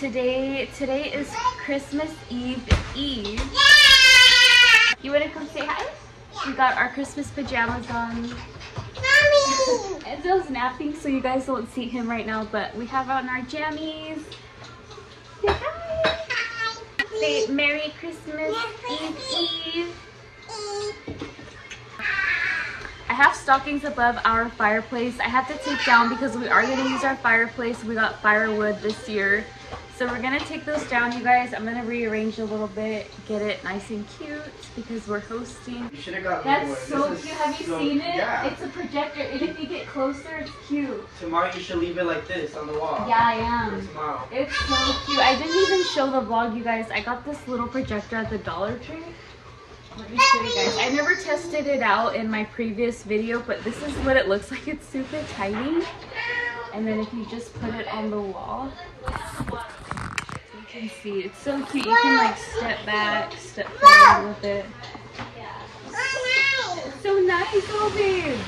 today today is Christmas Eve Eve. You wanna come say hi? We got our Christmas pajamas on. Mommy! Enzo's napping, so you guys won't see him right now, but we have on our jammies. Say hi. Say Merry Christmas Eve Eve. I have stockings above our fireplace. I have to take down because we are gonna use our fireplace. We got firewood this year. So we're gonna take those down, you guys. I'm gonna rearrange a little bit, get it nice and cute because we're hosting. You should have got That's so cute. Have you so- seen it? Yeah. It's a projector, and if you get closer, it's cute. Tomorrow you should leave it like this on the wall. Yeah, I am. For tomorrow. It's so cute. I didn't even show the vlog, you guys. I got this little projector at the Dollar Tree. Let me show you guys. I never tested it out in my previous video, but this is what it looks like. It's super tiny. And then if you just put it on the wall, can see. It's so cute. You can like step back, step forward with it. It's so nice, oh babe.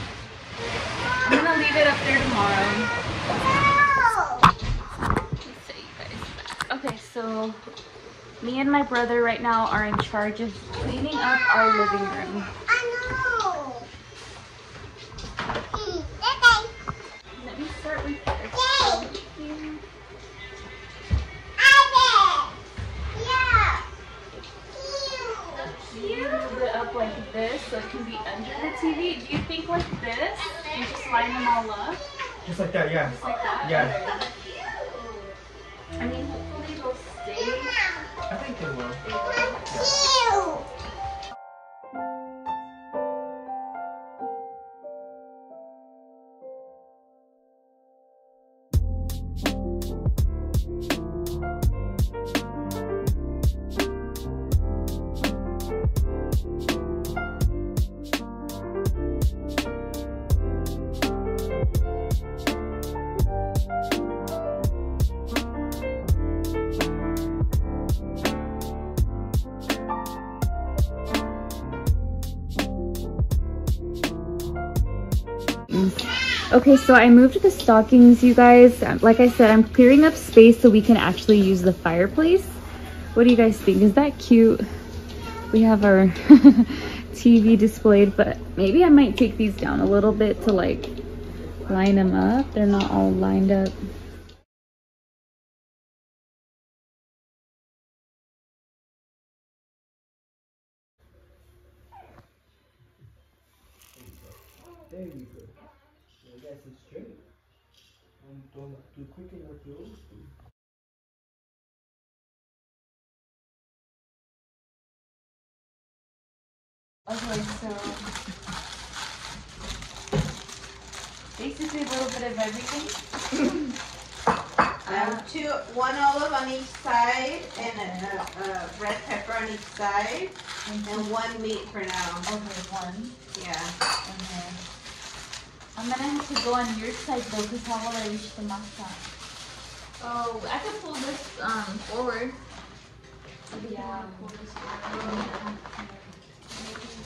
I'm gonna leave it up there tomorrow. Let's set you guys back. Okay, so me and my brother right now are in charge of cleaning up our living room. So it can be under the TV. Do you think like this? You just line them all up Just like that, yeah. Just like that? Yeah. I mean, hopefully they'll stay. I think they will. Okay, so I moved the stockings, you guys. Um, Like I said, I'm clearing up space so we can actually use the fireplace. What do you guys think? Is that cute? We have our TV displayed, but maybe I might take these down a little bit to like line them up. They're not all lined up. There you go. Yeah, that's it straight. And don't do quick enough, you'll Okay, so basically a little bit of everything. Um, two, one olive on each side and a, a, a red pepper on each side and one meat for now. Okay, one. Yeah. Okay. I'm gonna have to go on your side though, because how will I reach the masa? Oh, I can pull this um forward. Yeah.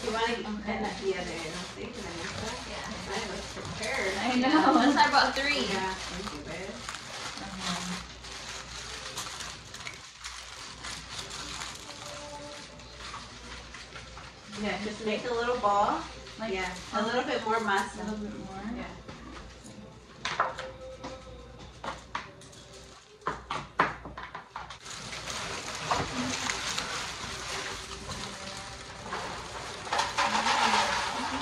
You want to, and that, yeah, there you go. See, can I that? Yeah. I was prepared. I know. Once I brought three. Yeah, thank you, babe. Yeah, just make a little ball. Like Yeah, a little bit more a little bit more. Yeah.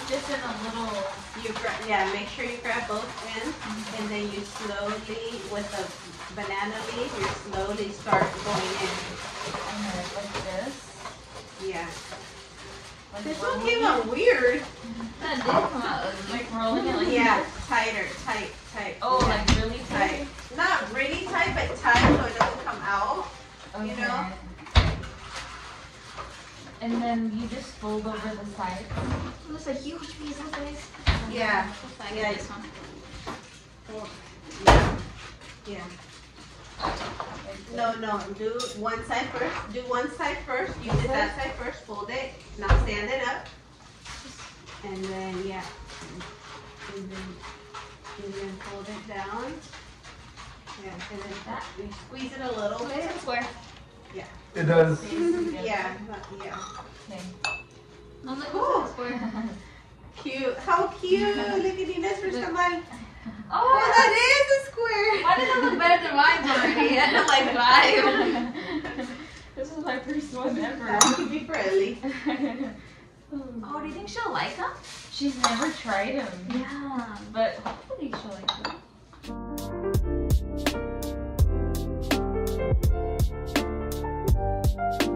Just in a little. You yeah, make sure you grab both ends, mm-hmm. and then you slowly, with the banana leaf, you slowly start going in. Like this. Yeah. Like This one came out weird. That did come out ugly. Like rolling it like Yeah, this. tighter, tight, tight. Oh, yeah. like really tight. tight. Not really tight, but tight so it doesn't come out. Okay. You know? And then you just fold over the sides. It's a huge piece this. Yeah. I Yeah. got this one. Yeah. Yeah. No, no, do one side first. Do one side first. You did that side first. Fold it. Now stand it up. And then yeah. And then and then fold it down. Yeah, and then that, we squeeze it a little bit. Square. Yeah. It does. Yeah, not- yeah. No, look, Cool. it's a square. Cute. How cute. Look at Nina's first tamal. Oh, Oh, that is a square. why does it look better than mine already? I had like five. this is my first one ever. That could be for Ellie. Oh, do you think she'll like them? She's never tried them. Yeah, but hopefully she'll like them. You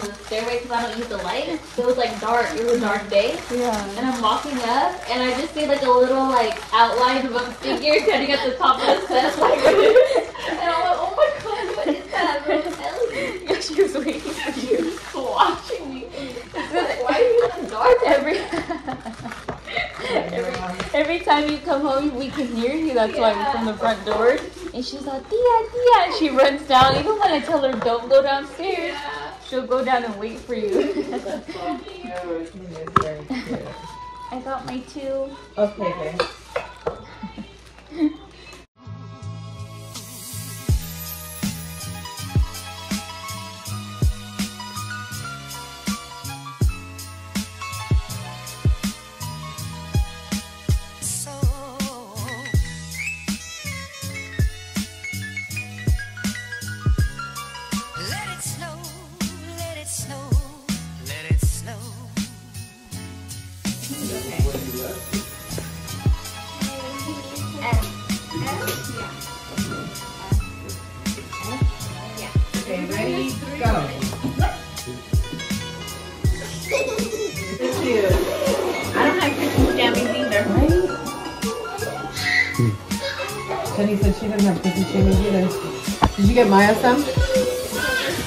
in the stairway because I don't use the light. It was like dark. It was a dark day. Yeah. And I'm walking up, and I just see like a little like outline of a figure standing at the top of the steps, like. and I'm like, oh my god, what is that? And I'm like, Ellie. Yeah, she was waiting for you. watching me. Like, Why are you in the dark? Every, every every time you come home, we can hear you. That's why we're from the front door. And she's like, Tia, Tia. And she runs down. Even when I tell her don't go downstairs, she'll go down and wait for you. I got my two. Okay, okay.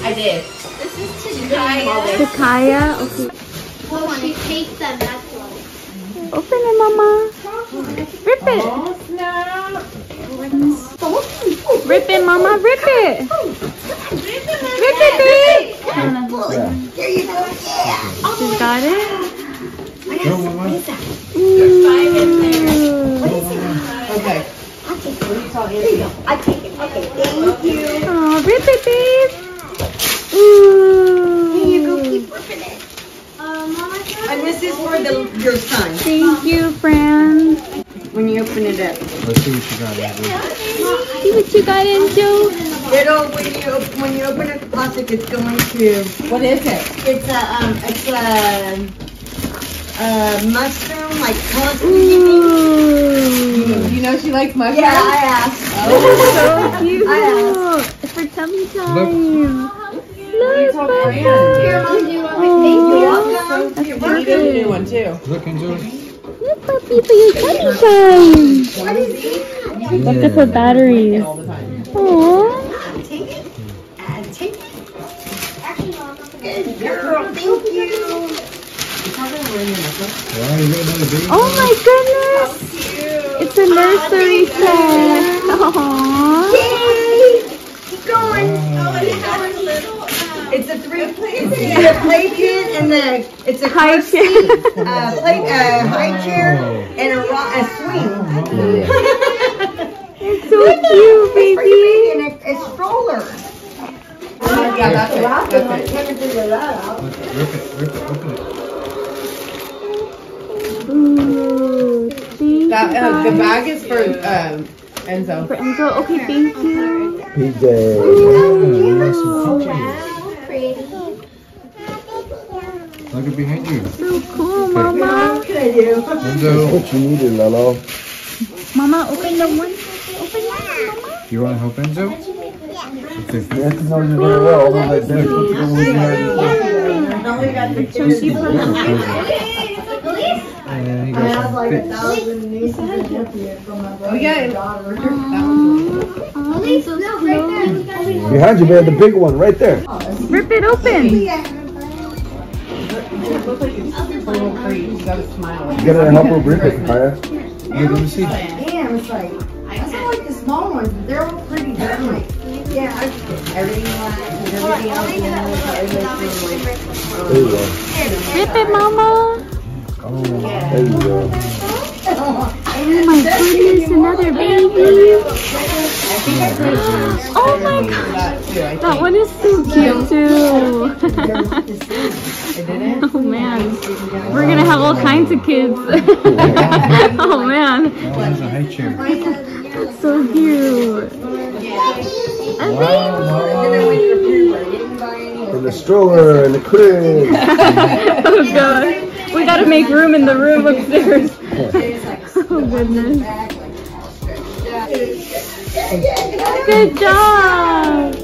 I did. Takaya. Okay. Well, she takes them, that's why. Open it, Mama. Rip it. Oh, snap. Rip it, Mama. Rip it. Rip it, babe. There you go. Yeah. She's got it. Go, Mama. Okay. What are you talking There you go. I take it. Okay, thank you. Oh, rip it, babe. Ooh. Here you go, keep ripping it. Uh, Mama, And this is for the your son. Thank you, Fran. When you open it up. Let's see what you got. Abby. See what you got in, Joe. It'll when you op- when you open up the plastic, it's going to. What is it? It's a um, it's a, a mushroom like color Ooh. You know she likes mushrooms. Yeah, I asked. So cute. I It's for tummy time. Look, Papa. Here, Mom, do you want my thank you? We need a new one too. Look, enjoy. Look, puppy, for your tummy time. What is it? Look at the batteries. All. Aww. Take it. And take it. Actually, Mom, good girl. Thank you. Wow, you got another baby? Oh my goodness. It's a nursery set. Aww. Yay! Keep going. Wow. Oh, It's a three, it's a playpen and the, it's a High car chair. seat, uh, play, uh, high chair and a a swing. It's so cute, baby. big and a, a stroller. Yeah, that's it. That's it. Rip it, rip it, open it. Ooh, thank That, you uh, the bag is for um, Enzo. For Enzo. Okay, thank you. PJ. Yeah, you want some PJ. Look at behind you. So cool, Mama. What can I do? Enzo, What you needed, Lalo? Mama, open the one. Open one, Mama. you want to help Enzo? Okay. Nancy knows you very well. Although that dance with the one you had before. And he I have some like a thousand nieces and nephews from my Oh yeah, daughter. Oh, so. Behind you, man, the big one right there. Oh, Rip it open. It looks like it's a little free. You gotta smile. You gotta help her rip it, Kaya. Here, let me see. Damn, it's like, I saw like the small ones, but they're all pretty good. Like, yeah, I, everything else, everything else, you know, it's There you go. Rip it, Mama. Oh, there you go. Oh, Oh my goodness, another baby. Oh my god. That too. I That think. one is so cute too. Oh man. We're gonna have all kinds of kids. oh man. There's a high chair. That's so cute. A baby. And the stroller and the crib. Oh god. We gotta make room in the room upstairs. Oh goodness. Good job.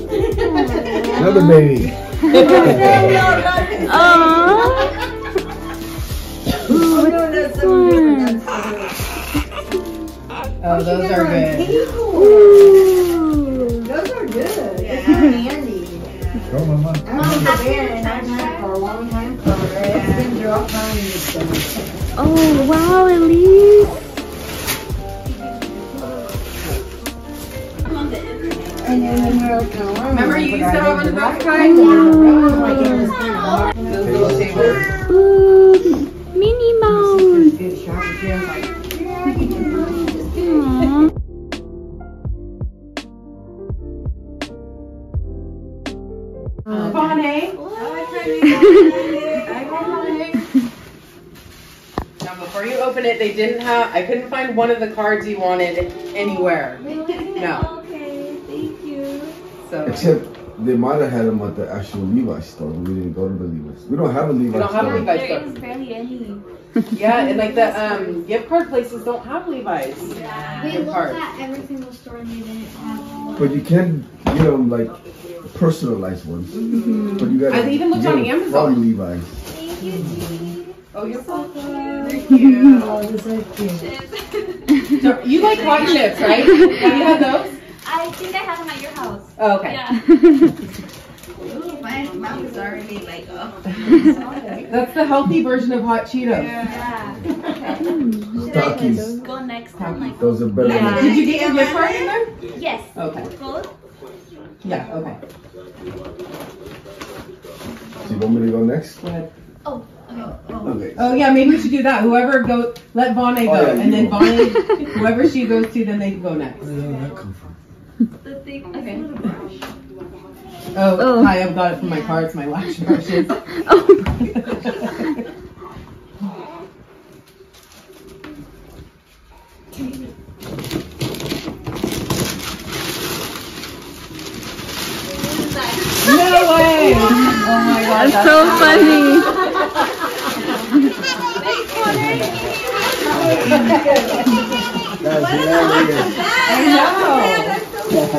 Another baby. Aww. Ooh, what's this one? Oh, those are good. Ooh. Those are good. They're handy. Go, Mama. I want the band and I've had for a long time It's been through all kinds of stuff. Oh wow, Elise. On the back Like it was kind of hard. Those little tables. Ooh, Minnie Mouse. Good shot. Yeah, like, Aww. Bonnie. Now, before you open it, they didn't have. I couldn't find one of the cards you wanted anywhere. No. Okay, thank you. So Except they might have had them at the actual Levi's store. We didn't go to the Levi's. We don't have a Levi's we don't have a store. Levi's There store. is barely any. Yeah, and like the um, gift card places don't have Levi's. Yeah. We Gift looked cards. at every single store and they didn't have one. But you can get them like personalized ones. But you gotta I even looked get on 'em Amazon. From Levi's. Thank you, Dee. Oh, you're welcome. oh, this is cute. You like hot chips, right? Have you had those? I think I have them at your house. Oh, okay. Yeah. Ooh, my mouth is already like, oh. That's the healthy version of hot Cheetos. Yeah. Takis. Go next time, like. Those are better Yeah. Did you get your gift card in there? Yes. Okay. Both? Yeah. Okay. Do you want me to go next? Go ahead. Oh, okay. Oh. Okay. Oh yeah, maybe we should do that. Whoever go, let Vonne go, Oh, yeah, and then go. Vonne, whoever she goes to, then they can go next. Where did that come from? The thing. Okay. Oh, Oh. hi, I've got it from my cards, my lash brushes. Oh. no way! Oh my god, That's so funny. That's hilarious. I That's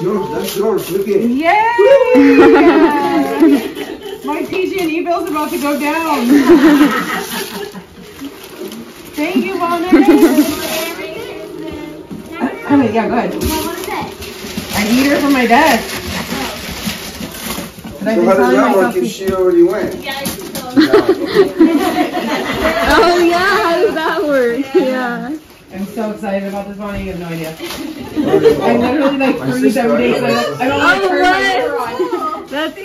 yours. That's yours. Look at it. know! Yay! my PG&E bill's about to go down. Thank you, Vonne. I mean, yeah, go ahead. What is it? I need her for my desk. But So how does that work if she already went? Yeah, I think so. Oh yeah, how does that work? Yeah. I'm I'm so excited about this one. You have no idea. I literally like My freeze sister- every day. So I don't, I don't like Oh, turn my what? camera on. That's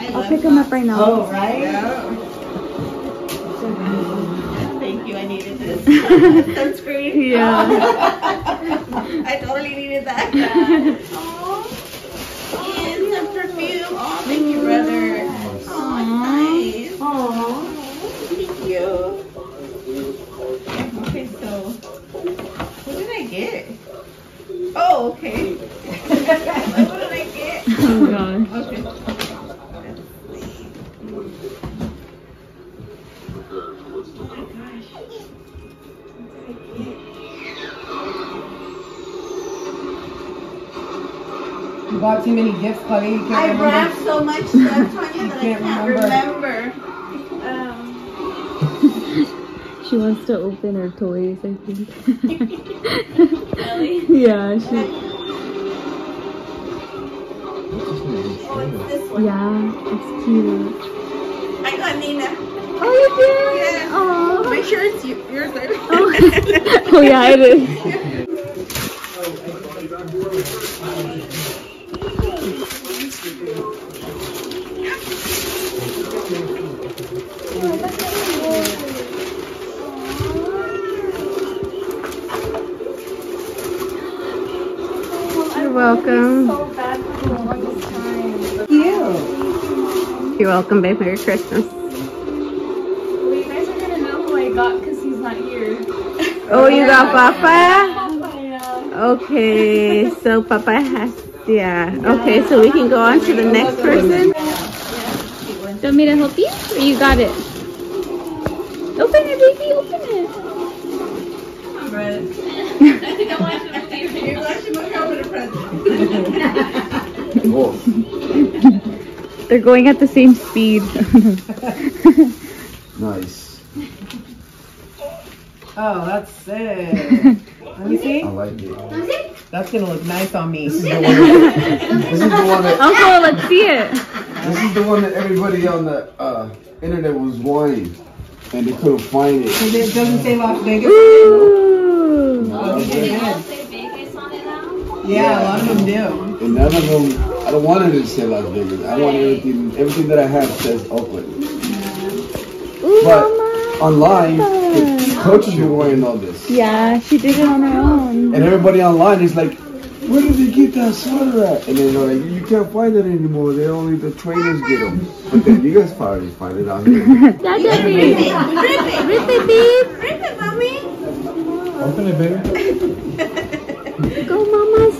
cool. I'll pick them up right now. Oh, right? Thank you, I needed this. Sunscreen. Yeah. I totally needed that. Aw. And some perfume. Oh, thank you, brother. Oh, nice. Aw. Thank you. Okay, so what did I get? Oh, okay. what did I get? Oh gosh. Okay. Oh my gosh. What did I get? You bought too many gifts, Chloe. You can't I remember. wrapped so much stuff, Tanya, that I can't can't remember. remember. She wants to open her toys, I think. really? yeah, she. Oh, it's. Yeah, it's cute. I got Nina. Oh, you did? Yeah. Aw. Make sure it's you, yours. I Oh. oh yeah, it is. You're welcome. You're welcome, babe. Merry Christmas. Well, you guys are gonna know who I got because he's not here. Oh, you got Papa? Okay, so Papa has, yeah. Okay, so we can go on to the next person. Do you want me to help you? Or you got it? Open it, baby, open it. I think I want to believe it. They're going at the same speed. nice. Oh, that's sick. Let me see. I like it. That's gonna look nice on me. This is the one that, this is the one that, Uncle, let's see it. this is the one that everybody on the uh, internet was wanting, and they couldn't find it. Because it doesn't say Las Vegas. Ooh. Oh, Yeah, a lot of them do. And none of them, I don't want it to say Las Vegas. I want everything, everything that I have says Oakland. Ooh, But Mama. online, the coaches were wearing all this. Yeah, she did it on her own. And everybody online is like, where did they get that sweater at? And then they're like, you can't find it anymore. They only the trainers get them. But then you guys probably find it out here. Dad, baby. Rip it, babe. Rip it, mommy. Open it, baby. Go, mamas.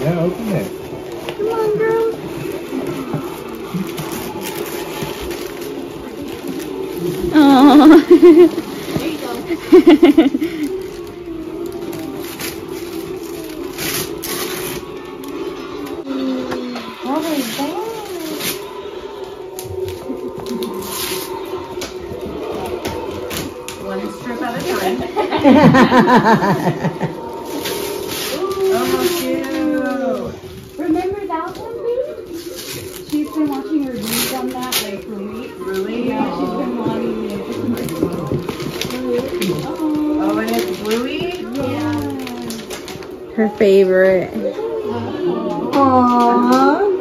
Yeah, open it. Come on, girl. Oh. Oh, cute. Remember that one, baby? She's been watching her reviews on that like for weeks. Really? Yeah, she's been wanting it. Oh, and it's bluey? Yeah. Her favorite. Aww.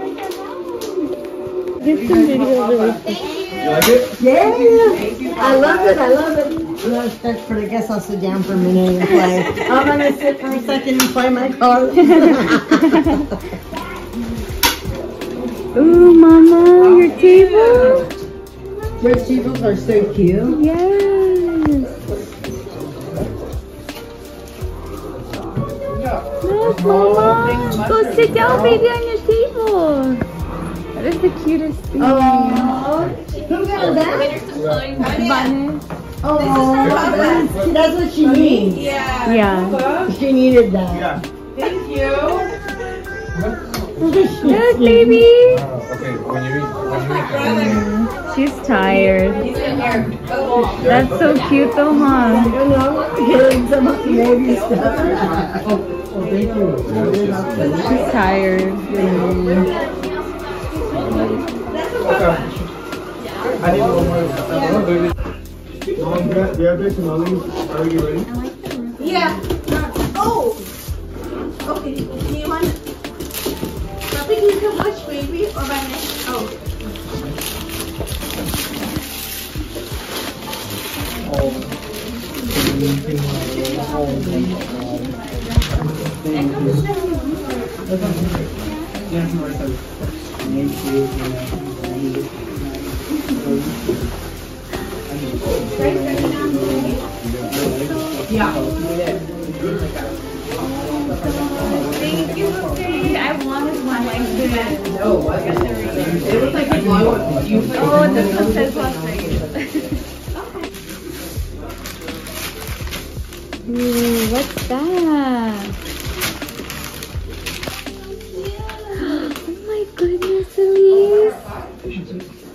There's some videos of it. You like it? Yeah. I love it. I love it. No respect for the guess I'll sit down for a minute and play. I'm gonna sit for a second and play my cards. Ooh, mama, your oh, table. Your tables are so cute. Yes. Look, mama. Go sit down, baby, on your table. That is the cutest thing. Oh, who got that? There's some floating money. Button. Oh, that's, that's what she needs. Yeah. Yeah. She needed that. Yeah. Thank you. Look, baby. Oh, okay, when you eat, when you eat She's tired. He's in here. That's so cute though, huh? You know, getting some baby stuff. Oh, oh, thank you. She's tired. Okay. I need one more. Mom, grab, grab this and Are you ready? Yeah. Oh. Okay. Do you want? Papi, can you come watch baby or by next? Oh. Yes, Martha. Yeah. Thank you, okay. I wanted one like this. No, what? It was like glow. You Oh, this one says Las Vegas. Ooh, what's that? Oh my goodness, Elise.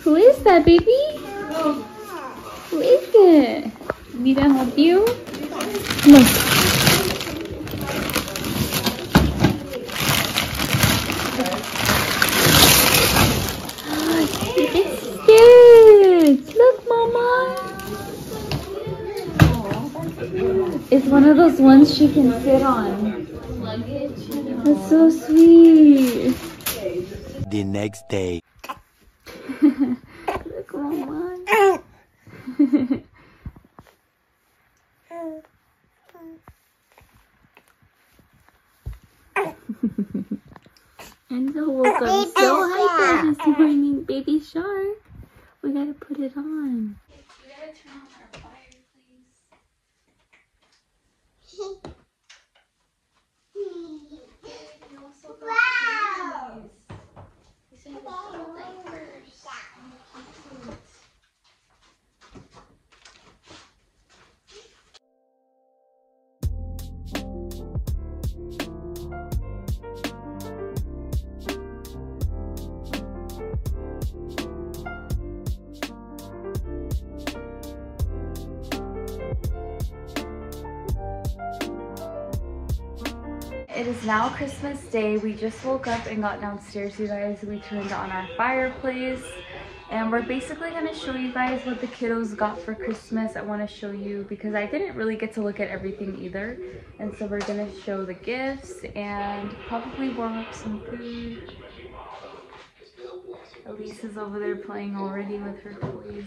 Who is that, baby? Who is it? Need to help you? Come on. It's scared. Look, Mama. It's one of can sit on. That's so sweet. The next day. Look, Mama. Enzo woke up so hyper this morning, baby shark. We gotta put it on. Christmas Day. We just woke up and got downstairs, you guys. We turned on our fireplace. And we're basically going to show you guys what the kiddos got for Christmas. I want to show you because I didn't really get to look at everything either. And so we're going to show the gifts and probably warm up some food. Elise is over there playing already with her toys.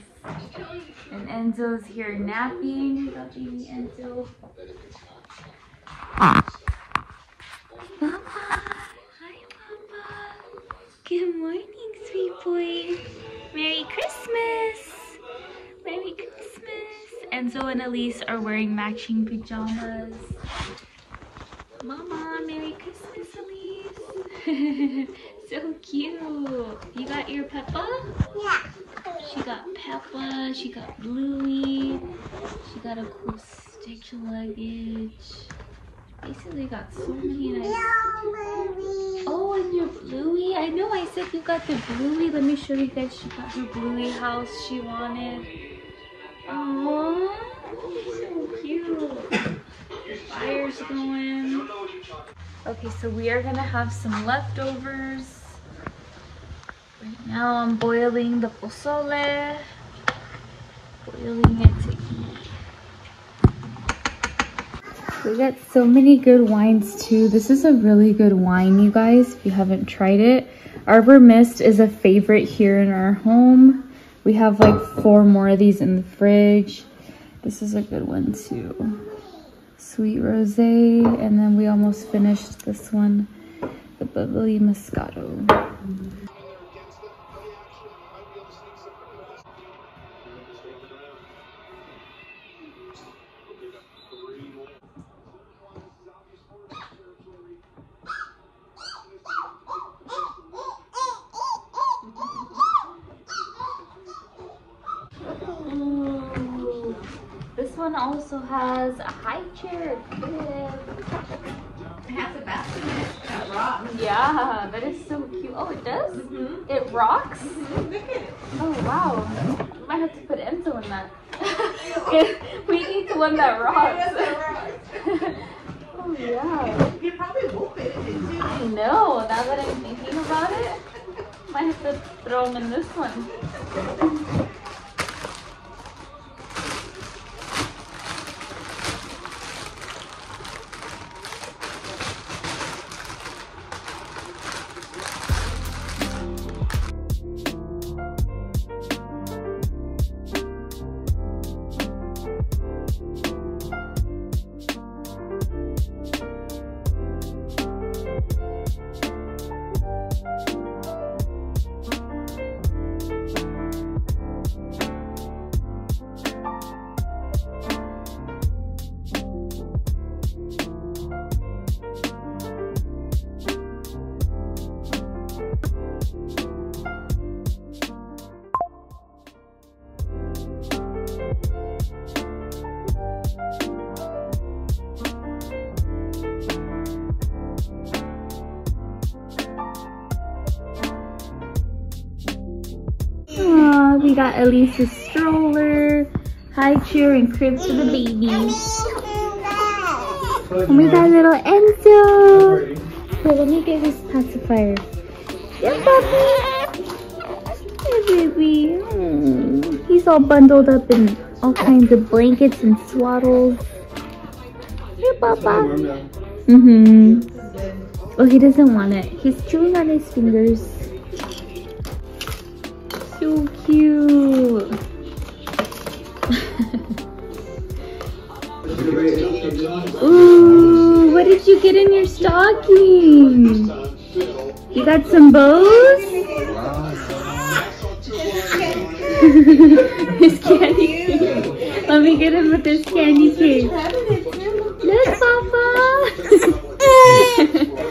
And Enzo's here napping. Baby Enzo. Good morning, sweet boy. Merry Christmas. Merry Christmas. Enzo and Elise are wearing matching pajamas. Mama, Merry Christmas, Elise. so cute. You got your Peppa? Yeah. She got Peppa. She got Bluey. She got a cool stitch luggage. Basically got so many nice. Oh, and your Bluey. I know I said you got the Bluey. Let me show you guys. She got her Bluey house she wanted. Aww. So cute. Fire's going. Okay, so we are gonna have some leftovers. Right now I'm boiling the pozole. Boiling it to eat. We got so many good wines too. This is a really good wine, you guys, if you haven't tried it. Arbor Mist is a favorite here in our home. We have like four more of these in the fridge. This is a good one too. Sweet Rosé, and then we almost finished this one, the Bubbly Moscato. Also has a high chair. It has a basket that rocks. Yeah, that is so cute. Oh, it does? Mm-hmm. It rocks? Mm-hmm. Oh, wow. We might have to put Enzo in that. we need the one that rocks. oh, yeah. You probably will fit it too. I know. Now that I'm thinking about it, might have to throw him in this one. Elise's stroller, high chair, and cribs for the babies. And we got little Enzo. Let me get his pacifier. Yeah, puppy. Hey, baby. Mm. He's all bundled up in all kinds of blankets and swaddles. Here, Papa. Mm-hmm. Oh, he doesn't want it. He's chewing on his fingers. So cute. Ooh, what did you get in your stocking? You got some bows? his candy. Let me get him with this candy cane. Look, Papa.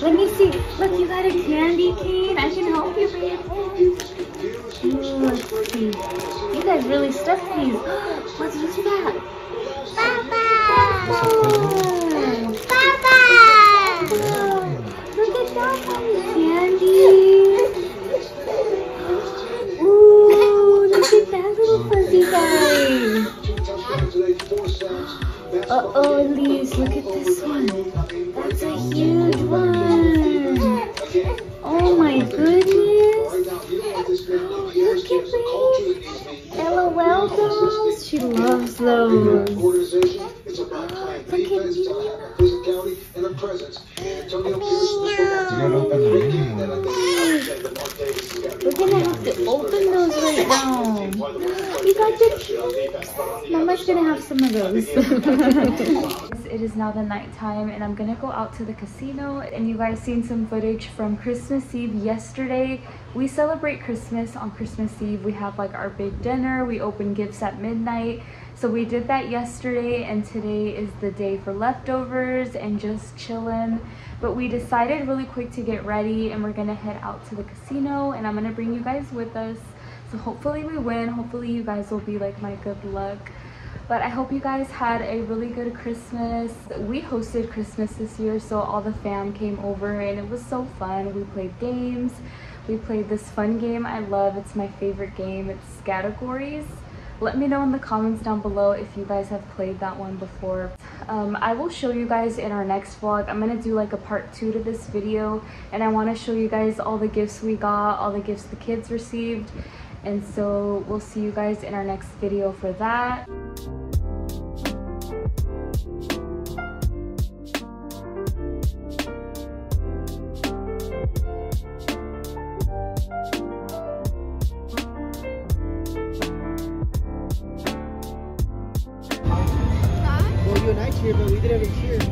Let me see. Look, you got a candy cane. I can help you, baby. See. You guys really stuffed these. What's what's that? Look at that one, candy. Ooh, look at that little fuzzy guy. Uh oh, Elise, look at this one. That's a huge one. Loves those. Look at me. We're gonna have to open those right now. You got your treats. Mama's gonna have some of those. it is now the nighttime and I'm gonna go out to the casino and you guys seen some footage from Christmas Eve yesterday. We celebrate Christmas on Christmas Eve. We have like our big dinner. We open gifts at midnight. So we did that yesterday and today is the day for leftovers and just chilling. But we decided really quick to get ready and we're gonna head out to the casino and I'm gonna bring you guys with us. So hopefully we win. Hopefully you guys will be like my good luck. But I hope you guys had a really good Christmas. We hosted Christmas this year, so all the fam came over and it was so fun. We played games. We played this fun game I love. It's my favorite game. It's categories. Let me know in the comments down below if you guys have played that one before. Um, I will show you guys in our next vlog. I'm going to do like a part two to this video and I want to show you guys all the gifts we got, all the gifts the kids received. And so we'll see you guys in our next video for that. Well, you and I but we didn't even cheer.